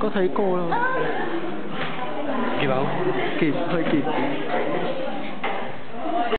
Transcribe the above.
có thấy cô đâu? Kịp không? Kịp hơi kịp